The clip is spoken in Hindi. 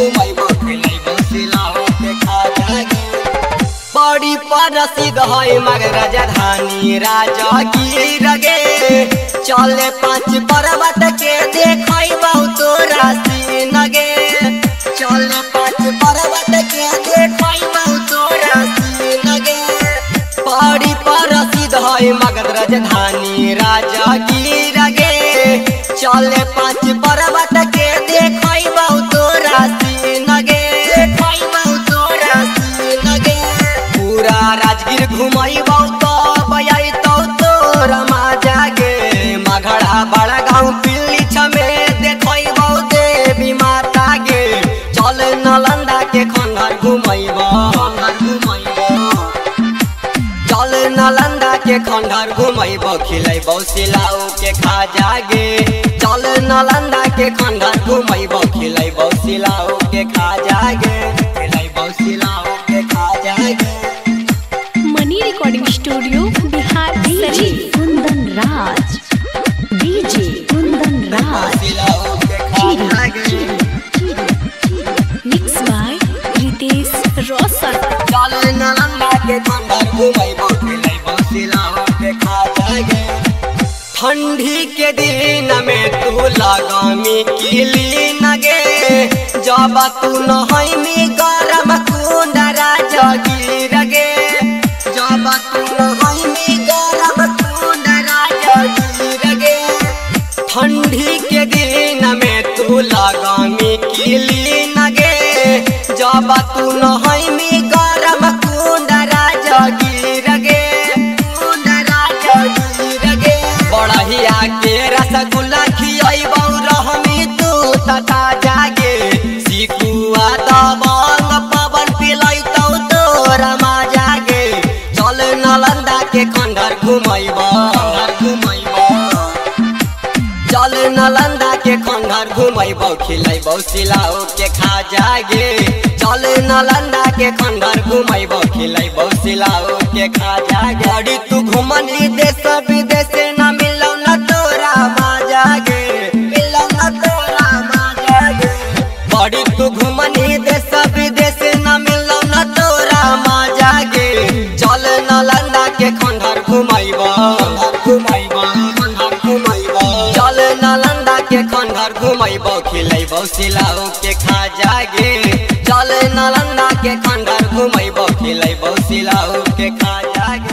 गे बड़ी प्रसिद्ध है मगर राजधानी राजा की रगे। चले पाँच पर्वत के देखई बहुत राशि नगे। चले पाँच पर्वत के देखई बहुत राशि नगे। बड़ी प्रसिद्ध है मगध राजधानी राजा की रगे। चले पाँच पर्वत के देखई के खंडर घुमाइबौ खिलाइबौ सिलाऊ के खाजा गे चल नालंदा के खंडर घुमाइबौ खिलाइबौ सिलाऊ के खाजा गे खिलाइबौ सिलाऊ के खाजा गे money recording studio Bihar DJ Sharif Kundan Raj. DJ Kundan Raj. सिलाऊ के मिक्स बाय रितेश रोशन चल नालंदा के खंडर खिलाइबौ सिलाऊ के ठंडी के दिन में तू लगामी किली नगे। जब तू नहैमी गरम कुंड राजगी रगे। जब तू नहैमी गरम कुंड राजगी रगे। ठंडी के दिन में तू लगामी किली नगे। जब तू नहैमी के खंडर घुमाइबौ खंडर चल नालंदा के खंडर घुमाइबौ खिलाइबौ सिलाऊ के खाजा गे। चल नालंदा के खंडर घुमाइबौ खिलाइबौ सिलाऊ के खाजा गे। बड़ी तू घुमनी देश, विदेश न मिलौ न तोरा मज़ा गे। मिलौ न तोरा मज़ा गे। बड़ी तू घुमनी देश खंडर खिले खिलाइबौ सिलाऊ के खा जागे। चल नालंदा के खंडर घुमाइबौ खिलाइबौ सिलाऊ के खाजा गे